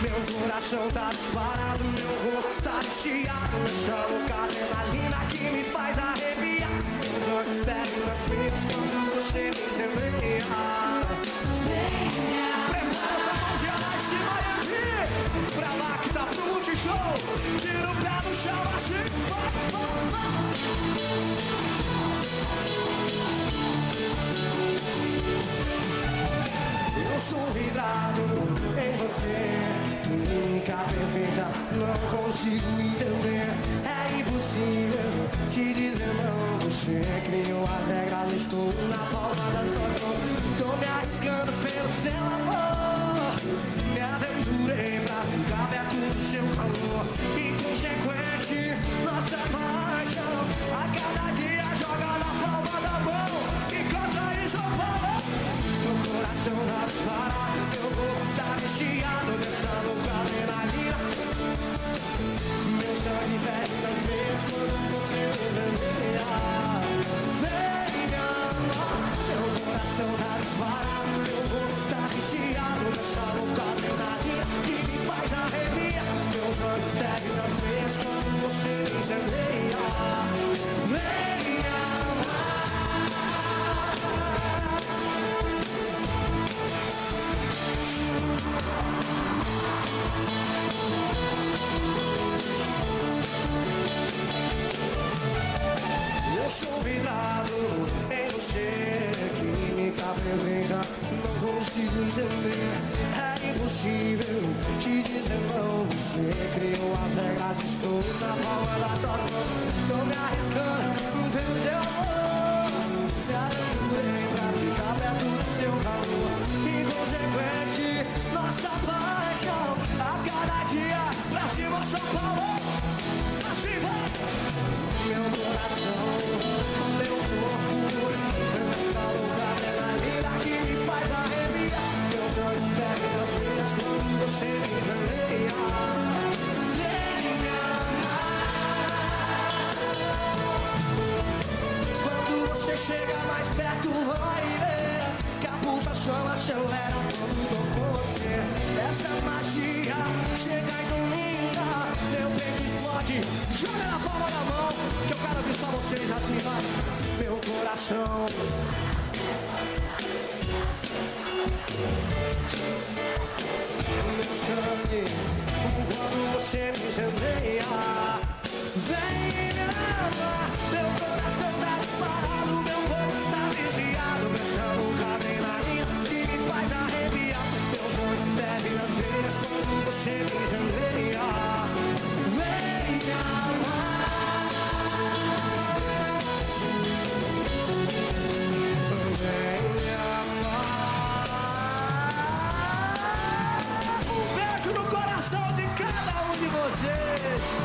Meu coração tá disparado, meu corpo tá viciado louca adrenalina que me faz arrepiar. Meus olhos pegam nas minhas quando você me incendeia Prepara pra mãozinha lá em cima e aqui Pra lá que tá pro multishow Tira o pé do chão assim vai, vai, vai. Não consigo entender. É impossível te dizer não. Você criou as regras, estou na palma das suas mãos Tô me arriscando pelo seu amor Perfeita, não consigo entender. É impossível te dizer não. Você criou as regras, estou na palma das suas mãos Tô me arriscando pelo seu amor. Me aventurei pra ficar perto do seu calor. Inconsequente, nossa paixão. A cada dia, pra cima São Paulo chega mais perto vai ver Que a pulsação acelera quando tô com você. Essa magia chega e domina Meu peito explode, joga na palma da mão Que eu quero ver só vocês assim, vai Meu coração. Meu sangue Quando você me incendeia Vem me amar coração de cada um de vocês